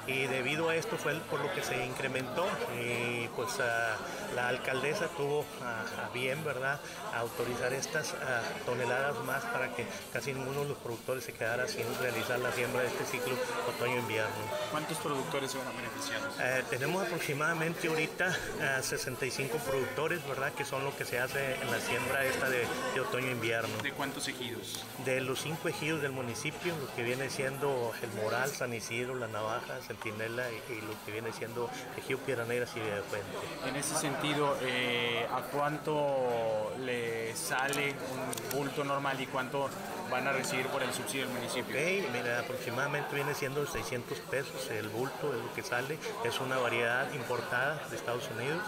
y debido a esto fue por lo que se incrementó y pues uh, la alcaldesa tuvo a, a, bien, ¿verdad?, a autorizar estas uh, toneladas más para que casi ninguno de los productores se quedara sin realizar la siembra de este ciclo otoño-invierno. ¿Cuántos productores se van a beneficiar? Uh, tenemos aproximadamente ahorita 65 productores, ¿verdad?, que son lo que se hace en la siembra esta de, de otoño-invierno. ¿De cuántos ejidos? De los cinco ejidos del municipio, lo que viene siendo el Moral, San Isidro, La Navaja, Centinela y, y, lo que viene siendo Ejido Piedra Negra y Villa de Fuente. En ese sentido, eh, ¿a cuánto le sale un bulto normal y cuánto van a recibir por el subsidio del municipio? Ok, mira, aproximadamente viene siendo 600 pesos el bulto, es lo que sale. Es una variedad importada de Estados Unidos.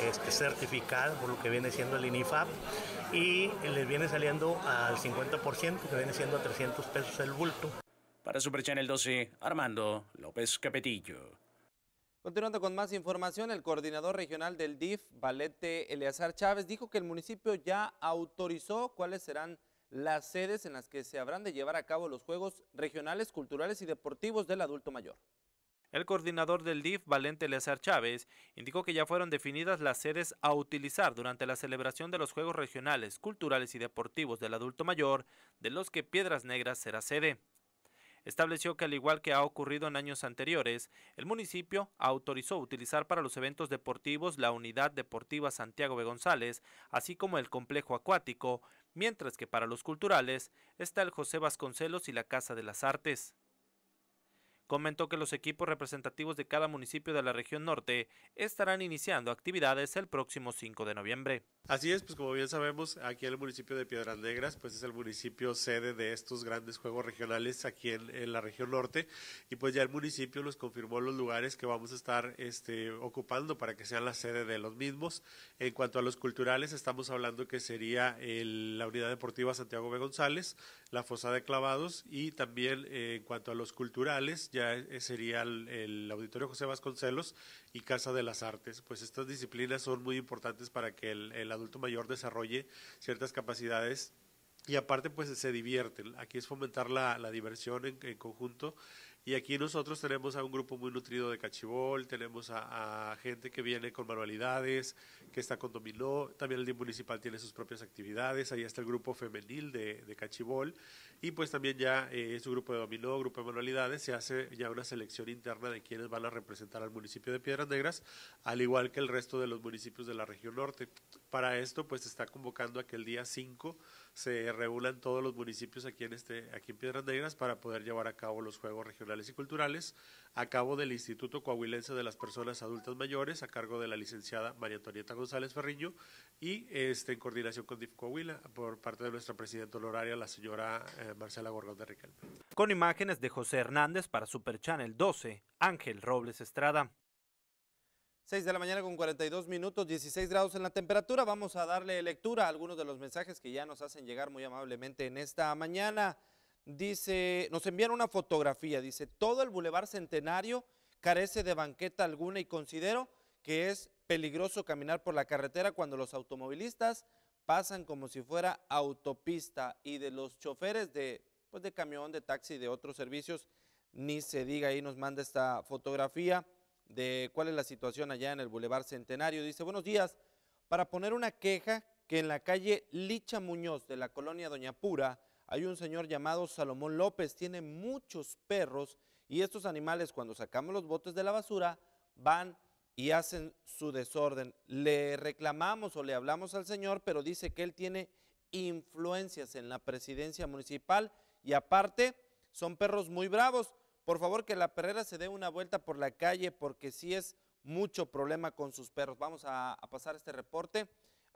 este, certificada por lo que viene siendo el INIFAP y les viene saliendo al 50%, que viene siendo a 300 pesos el bulto. Para Super Channel 12, Armando López Capetillo. Continuando con más información, el coordinador regional del DIF, Valete Eleazar Chávez, dijo que el municipio ya autorizó cuáles serán las sedes en las que se habrán de llevar a cabo los Juegos Regionales, Culturales y Deportivos del Adulto Mayor. El coordinador del DIF, Valente Eleazar Chávez, indicó que ya fueron definidas las sedes a utilizar durante la celebración de los Juegos Regionales, Culturales y Deportivos del Adulto Mayor, de los que Piedras Negras será sede estableció que al igual que ha ocurrido en años anteriores, el municipio autorizó utilizar para los eventos deportivos la Unidad Deportiva Santiago de González, así como el complejo acuático, mientras que para los culturales está el José Vasconcelos y la Casa de las Artes. Comentó que los equipos representativos de cada municipio de la región norte estarán iniciando actividades el próximo 5 de noviembre. Así es, pues como bien sabemos, aquí en el municipio de Piedras Negras, pues es el municipio sede de estos grandes juegos regionales aquí en, la región norte y pues ya el municipio nos confirmó los lugares que vamos a estar este, ocupando para que sean la sede de los mismos. En cuanto a los culturales, estamos hablando que sería la Unidad Deportiva Santiago B. González, la Fosa de Clavados y también eh, en cuanto a los culturales, ya eh, sería el, Auditorio José Vasconcelos y Casa de las Artes. Pues estas disciplinas son muy importantes para que el, adulto mayor desarrolle ciertas capacidades y aparte pues se divierten. Aquí es fomentar la, diversión en, en, conjunto y aquí nosotros tenemos a un grupo muy nutrido de cachibol, tenemos a, gente que viene con manualidades, que está con dominó, también el DIM municipal tiene sus propias actividades, ahí está el grupo femenil de, de cachibol y pues también ya eh, su grupo de dominó, grupo de manualidades, se hace ya una selección interna de quienes van a representar al municipio de Piedras Negras, al igual que el resto de los municipios de la región norte. Para esto pues se está convocando a que el día 5 se reúnan todos los municipios aquí en, este, aquí en Piedras Negras para poder llevar a cabo los Juegos Regionales y Culturales a cabo del Instituto Coahuilense de las Personas Adultas Mayores a cargo de la licenciada María Antonieta González Ferriño y este, en coordinación con DIF Coahuila por parte de nuestra presidenta honoraria, la señora eh, Marcela Gorgón de Riquelme. Con imágenes de José Hernández para Super Channel 12, Ángel Robles Estrada. 6 de la mañana con 42 minutos, 16 grados en la temperatura. Vamos a darle lectura a algunos de los mensajes que ya nos hacen llegar muy amablemente en esta mañana. Dice, nos envían una fotografía, dice, todo el Boulevard Centenario carece de banqueta alguna y considero que es peligroso caminar por la carretera cuando los automovilistas pasan como si fuera autopista y de los choferes de, pues de camión, de taxi, de otros servicios, ni se diga, ahí nos manda esta fotografía de cuál es la situación allá en el Boulevard Centenario. Dice, buenos días, para poner una queja que en la calle Licha Muñoz de la colonia Doña Pura hay un señor llamado Salomón López, tiene muchos perros y estos animales cuando sacamos los botes de la basura van y hacen su desorden. Le reclamamos o le hablamos al señor, pero dice que él tiene influencias en la presidencia municipal y aparte son perros muy bravos por favor que la perrera se dé una vuelta por la calle porque sí es mucho problema con sus perros. Vamos a, pasar este reporte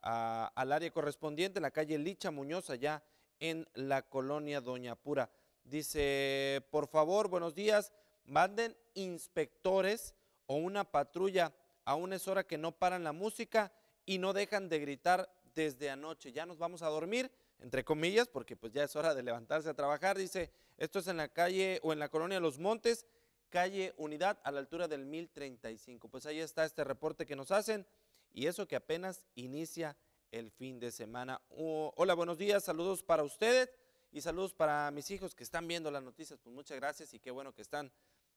al área correspondiente, en la calle Licha Muñoz, allá en la colonia Doña Pura. Dice, por favor, buenos días, manden inspectores o una patrulla. Aún es hora que no paran la música y no dejan de gritar desde anoche. Ya nos vamos a dormir entre comillas, porque pues ya es hora de levantarse a trabajar. Dice, esto es en la calle o en la colonia Los Montes, calle Unidad a la altura del 1035. Pues ahí está este reporte que nos hacen y eso que apenas inicia el fin de semana. hola, buenos días, saludos para ustedes y saludos para mis hijos que están viendo las noticias. Pues muchas gracias y qué bueno que están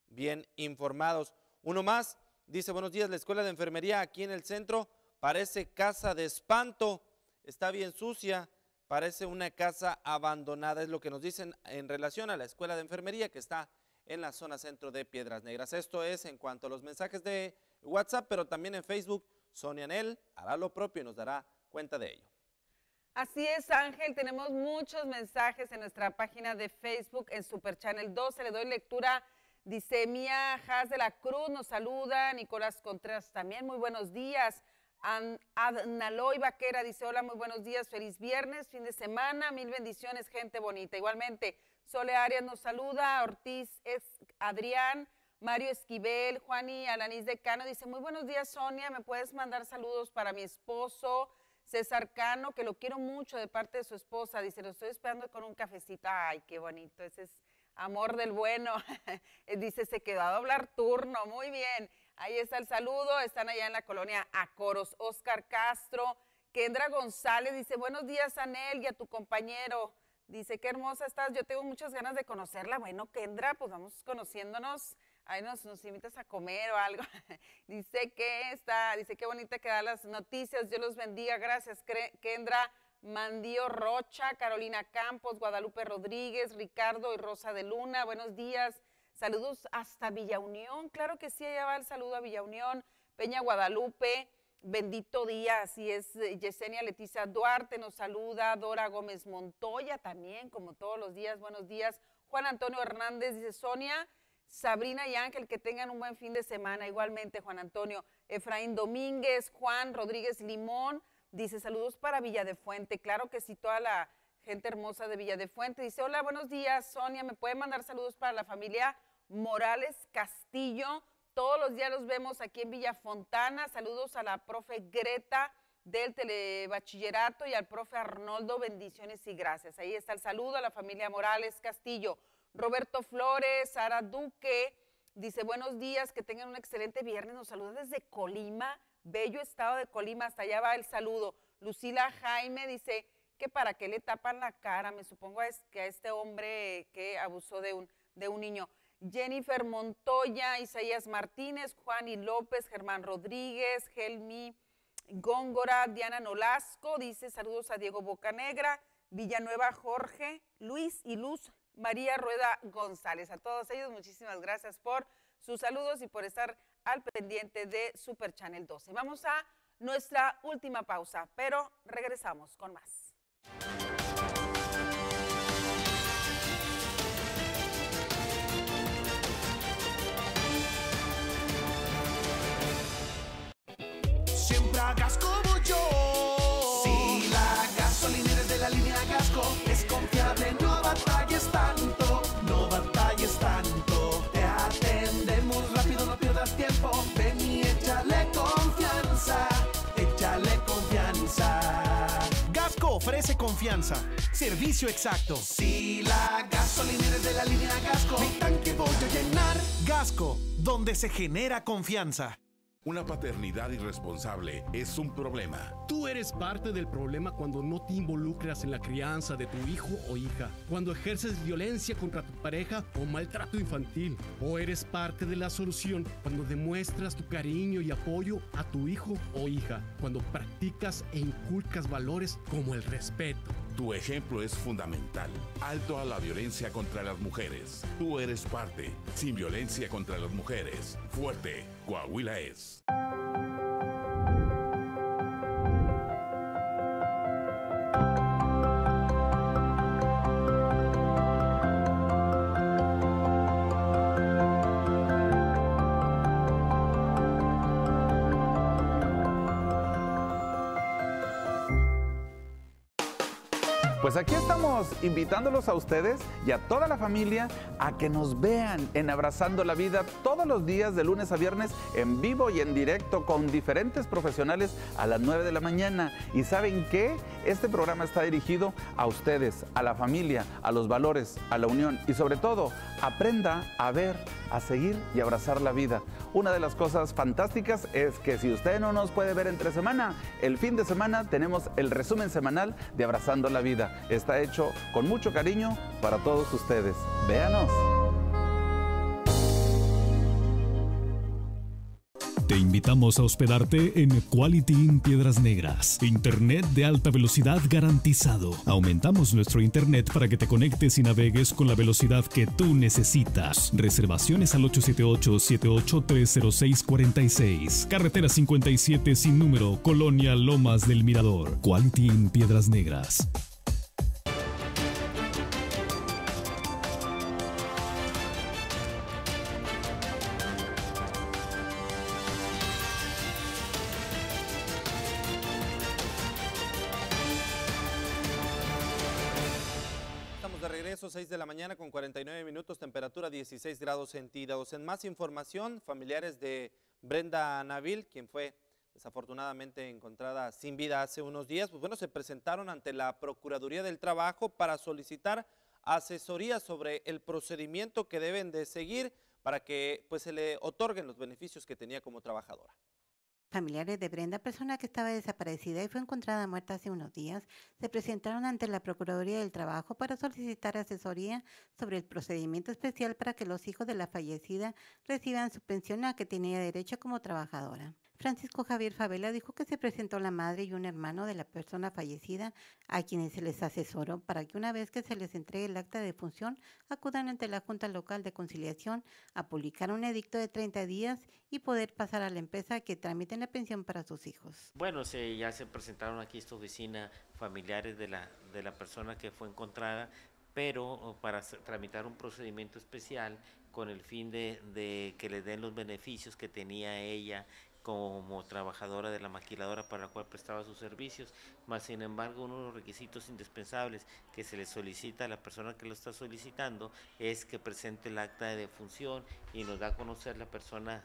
bien informados. Uno más, dice, buenos días, la escuela de enfermería aquí en el centro parece casa de espanto, está bien sucia parece una casa abandonada, es lo que nos dicen en relación a la escuela de enfermería que está en la zona centro de Piedras Negras. Esto es en cuanto a los mensajes de WhatsApp, pero también en Facebook, Sonia Nel hará lo propio y nos dará cuenta de ello. Así es, Ángel, tenemos muchos mensajes en nuestra página de Facebook en Super Channel 12. Le doy lectura. Dice Mía Haas de la Cruz, nos saluda. Nicolás Contreras también, muy buenos días. Adnaloy Vaquera dice, hola, muy buenos días, feliz viernes, fin de semana, mil bendiciones, gente bonita. Igualmente, Sole Arias nos saluda, Ortiz es Adrián, Mario Esquivel, Juani Alanis de Cano dice, muy buenos días Sonia, ¿me puedes mandar saludos para mi esposo César Cano, que lo quiero mucho de parte de su esposa? Dice, lo estoy esperando con un cafecito. Ay, qué bonito, ese es amor del bueno. dice, se quedó a doblar turno, muy bien. Ahí está el saludo, están allá en la colonia Acoros. Oscar Castro, Kendra González dice, buenos días Anel y a tu compañero. Dice, qué hermosa estás, yo tengo muchas ganas de conocerla. Bueno, Kendra, pues vamos conociéndonos ahí nos, invitas a comer o algo. dice que está, dice qué bonita que da las noticias, Dios los bendiga, gracias Kendra, Mandío Rocha, Carolina Campos, Guadalupe Rodríguez, Ricardo y Rosa de Luna, buenos días, saludos hasta Villa Unión, claro que sí, allá va el saludo a Villa Unión, Peña Guadalupe, bendito día, así es, Yesenia Leticia Duarte nos saluda, Dora Gómez Montoya también, como todos los días, buenos días, Juan Antonio Hernández dice, Sonia, Sabrina y Ángel, que tengan un buen fin de semana. Igualmente, Juan Antonio. Efraín Domínguez, Juan Rodríguez Limón, dice saludos para Villa de Fuente. Claro que sí, toda la gente hermosa de Villa de Fuente. Dice, hola, buenos días, Sonia, ¿me puede mandar saludos para la familia Morales Castillo? Todos los días los vemos aquí en Villa Fontana. Saludos a la profe Greta del telebachillerato y al profe Arnoldo, bendiciones y gracias. Ahí está el saludo a la familia Morales Castillo. Roberto Flores, Sara Duque, dice buenos días, que tengan un excelente viernes. Nos saluda desde Colima, bello estado de Colima, hasta allá va el saludo. Lucila Jaime dice que para qué le tapan la cara, me supongo que a este hombre que abusó de un, de un niño. Jennifer Montoya, Isaías Martínez, Juan y López, Germán Rodríguez, Helmi Góngora, Diana Nolasco, dice saludos a Diego Bocanegra, Villanueva Jorge, Luis y Luz María Rueda González. A todos ellos, muchísimas gracias por sus saludos y por estar al pendiente de Super Channel 12. Vamos a nuestra última pausa, pero regresamos con más. Siempre hagas como yo. Confianza. Servicio exacto. Si la gasolinera es de la línea Gasco, mi tanque voy a llenar. Gasco, donde se genera confianza. Una paternidad irresponsable es un problema. Tú eres parte del problema cuando no te involucras en la crianza de tu hijo o hija, cuando ejerces violencia contra tu pareja o maltrato infantil, o eres parte de la solución cuando demuestras tu cariño y apoyo a tu hijo o hija, cuando practicas e inculcas valores como el respeto. Tu ejemplo es fundamental. Alto a la violencia contra las mujeres. Tú eres parte. Sin violencia contra las mujeres. Fuerte. Coahuila es. Invitándolos a ustedes y a toda la familia a que nos vean en Abrazando la Vida todos los días de lunes a viernes en vivo y en directo con diferentes profesionales a las 9 de la mañana. Y saben qué? Este programa está dirigido a ustedes, a la familia, a los valores, a la unión y sobre todo aprenda a ver, a seguir y abrazar la vida. Una de las cosas fantásticas es que si usted no nos puede ver entre semana, el fin de semana tenemos el resumen semanal de Abrazando la Vida. Está hecho con mucho cariño para todos ustedes. Véanos. Invitamos a hospedarte en Quality Inn Piedras Negras. Internet de alta velocidad garantizado. Aumentamos nuestro internet para que te conectes y navegues con la velocidad que tú necesitas. Reservaciones al 878-7830646. Carretera 57 sin número, Colonia Lomas del Mirador. Quality Inn Piedras Negras. Regreso, 6 de la mañana con 49 minutos, temperatura 16 grados centígrados. En más información, familiares de Brenda Nabil, quien fue desafortunadamente encontrada sin vida hace unos días, pues bueno, se presentaron ante la Procuraduría del Trabajo para solicitar asesoría sobre el procedimiento que deben de seguir para que pues se le otorguen los beneficios que tenía como trabajadora. Familiares de Brenda, persona que estaba desaparecida y fue encontrada muerta hace unos días, se presentaron ante la Procuraduría del Trabajo para solicitar asesoría sobre el procedimiento especial para que los hijos de la fallecida reciban su pensión a que tenía derecho como trabajadora. Francisco Javier Favela dijo que se presentó la madre y un hermano de la persona fallecida a quienes se les asesoró para que una vez que se les entregue el acta de función acudan ante la Junta Local de Conciliación a publicar un edicto de 30 días y poder pasar a la empresa que tramiten la pensión para sus hijos. Bueno, se, ya se presentaron aquí esta oficina familiares de la, de la persona que fue encontrada, pero para tramitar un procedimiento especial con el fin de, de, que le den los beneficios que tenía ella como trabajadora de la maquiladora para la cual prestaba sus servicios, más sin embargo uno de los requisitos indispensables que se le solicita a la persona que lo está solicitando es que presente el acta de defunción y nos da a conocer la persona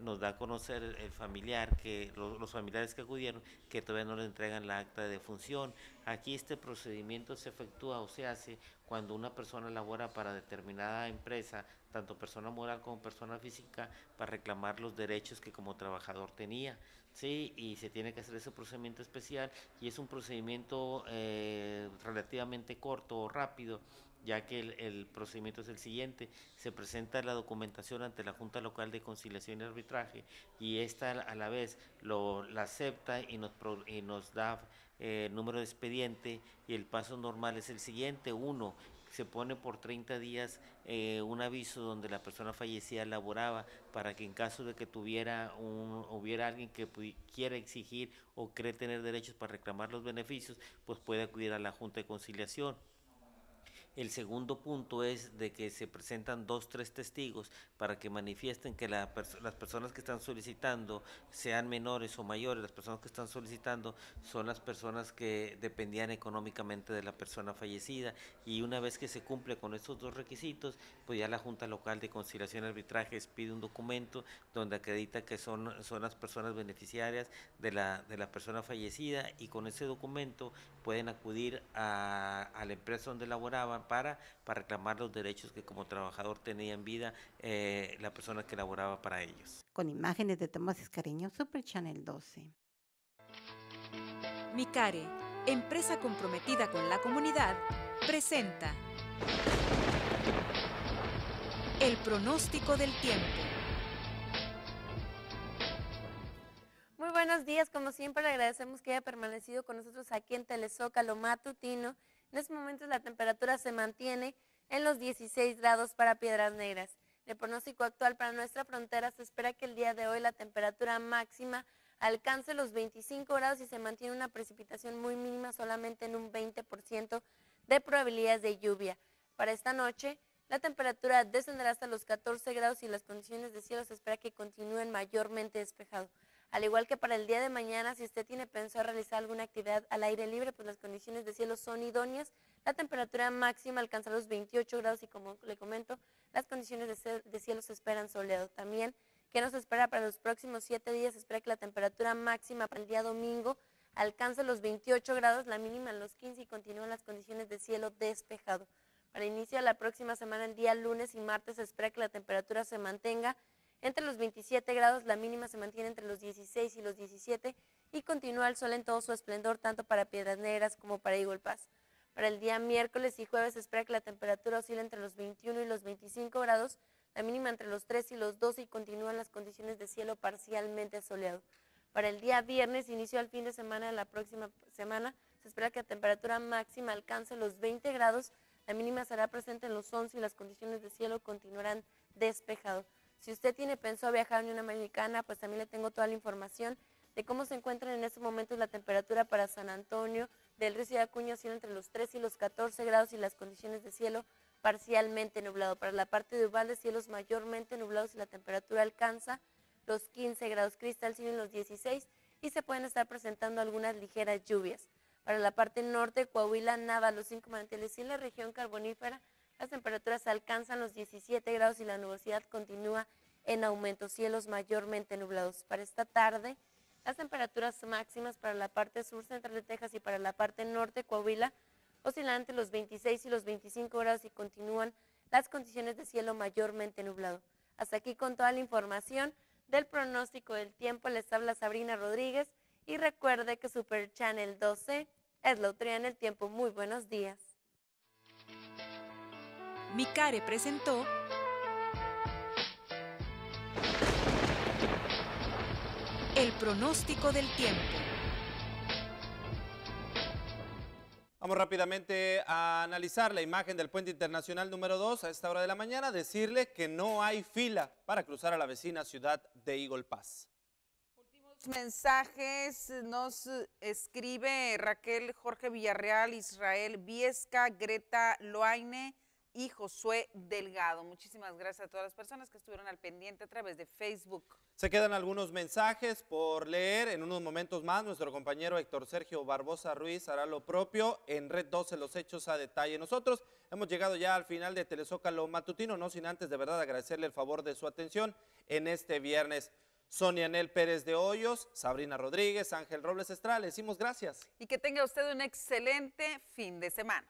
nos da a conocer el familiar, que los, familiares que acudieron, que todavía no le entregan la acta de defunción. Aquí este procedimiento se efectúa o se hace cuando una persona labora para determinada empresa, tanto persona moral como persona física, para reclamar los derechos que como trabajador tenía. Sí, y se tiene que hacer ese procedimiento especial y es un procedimiento eh, relativamente corto o rápido ya que el, procedimiento es el siguiente, se presenta la documentación ante la Junta Local de Conciliación y Arbitraje y esta a la vez lo, la acepta y nos, y nos da eh, número de expediente y el paso normal es el siguiente, uno, se pone por 30 días eh, un aviso donde la persona fallecida laboraba para que en caso de que tuviera un, hubiera alguien que quiera exigir o cree tener derechos para reclamar los beneficios, pues puede acudir a la Junta de Conciliación. El segundo punto es de que se presentan dos, tres testigos para que manifiesten que las personas que están solicitando, sean menores o mayores, las personas que están solicitando son las personas que dependían económicamente de la persona fallecida. Y una vez que se cumple con estos dos requisitos, pues ya la Junta Local de Conciliación y Arbitraje pide un documento donde acredita que son, son las personas beneficiarias de la, de la persona fallecida y con ese documento pueden acudir a, a la empresa donde laboraban para, para reclamar los derechos que como trabajador tenía en vida eh, la persona que laboraba para ellos. Con imágenes de Tomás Escariño, Super Channel 12. Micare, empresa comprometida con la comunidad, presenta el pronóstico del tiempo. Muy buenos días, como siempre le agradecemos que haya permanecido con nosotros aquí en Telezócalo Matutino en estos momentos la temperatura se mantiene en los 16 grados para Piedras Negras. El pronóstico actual para nuestra frontera se espera que el día de hoy la temperatura máxima alcance los 25 grados y se mantiene una precipitación muy mínima solamente en un 20% de probabilidades de lluvia. Para esta noche la temperatura descenderá hasta los 14 grados y las condiciones de cielo se espera que continúen mayormente despejados. Al igual que para el día de mañana, si usted tiene pensado realizar alguna actividad al aire libre, pues las condiciones de cielo son idóneas. La temperatura máxima alcanza los 28 grados y como le comento, las condiciones de cielo se esperan soleado. También, ¿qué nos espera para los próximos siete días? Se espera que la temperatura máxima para el día domingo alcance los 28 grados, la mínima los 15 y continúan las condiciones de cielo despejado. Para inicio de la próxima semana, el día lunes y martes, espera que la temperatura se mantenga entre los 27 grados, la mínima se mantiene entre los 16 y los 17 y continúa el sol en todo su esplendor tanto para Piedras Negras como para Eagle. Para el día miércoles y jueves se espera que la temperatura oscile entre los 21 y los 25 grados, la mínima entre los 3 y los 12 y continúan las condiciones de cielo parcialmente soleado. Para el día viernes, inicio al fin de semana de la próxima semana, se espera que la temperatura máxima alcance los 20 grados, la mínima será presente en los 11 y las condiciones de cielo continuarán despejados. Si usted tiene pensado viajar a Unión Americana, pues también le tengo toda la información de cómo se encuentran en estos momentos la temperatura para San Antonio, del Río Ciudad Acuña, siendo entre los 13 y los 14 grados y las condiciones de cielo parcialmente nublado. Para la parte de Uvalde, cielos mayormente nublados y la temperatura alcanza los 15 grados. Cristal en los 16 y se pueden estar presentando algunas ligeras lluvias. Para la parte norte, Coahuila, Nava, los cinco manantiales y la región carbonífera, las temperaturas alcanzan los 17 grados y la nubosidad continúa en aumento, cielos mayormente nublados. Para esta tarde, las temperaturas máximas para la parte sur central de Texas y para la parte norte, Coahuila, oscilan entre los 26 y los 25 grados y continúan las condiciones de cielo mayormente nublado. Hasta aquí con toda la información del pronóstico del tiempo les habla Sabrina Rodríguez y recuerde que Super Channel 12 es la autoridad en el tiempo. Muy buenos días. Micare presentó el pronóstico del tiempo. Vamos rápidamente a analizar la imagen del puente internacional número 2 a esta hora de la mañana, decirle que no hay fila para cruzar a la vecina ciudad de Eagle Pass. mensajes nos escribe Raquel Jorge Villarreal, Israel Viesca, Greta Loaine y Josué Delgado. Muchísimas gracias a todas las personas que estuvieron al pendiente a través de Facebook. Se quedan algunos mensajes por leer. En unos momentos más, nuestro compañero Héctor Sergio Barbosa Ruiz hará lo propio en Red 12 Los Hechos a Detalle. Nosotros hemos llegado ya al final de Telezócalo Matutino, no sin antes de verdad agradecerle el favor de su atención en este viernes. Sonia Nel Pérez de Hoyos, Sabrina Rodríguez, Ángel Robles Estrada, le decimos gracias. Y que tenga usted un excelente fin de semana.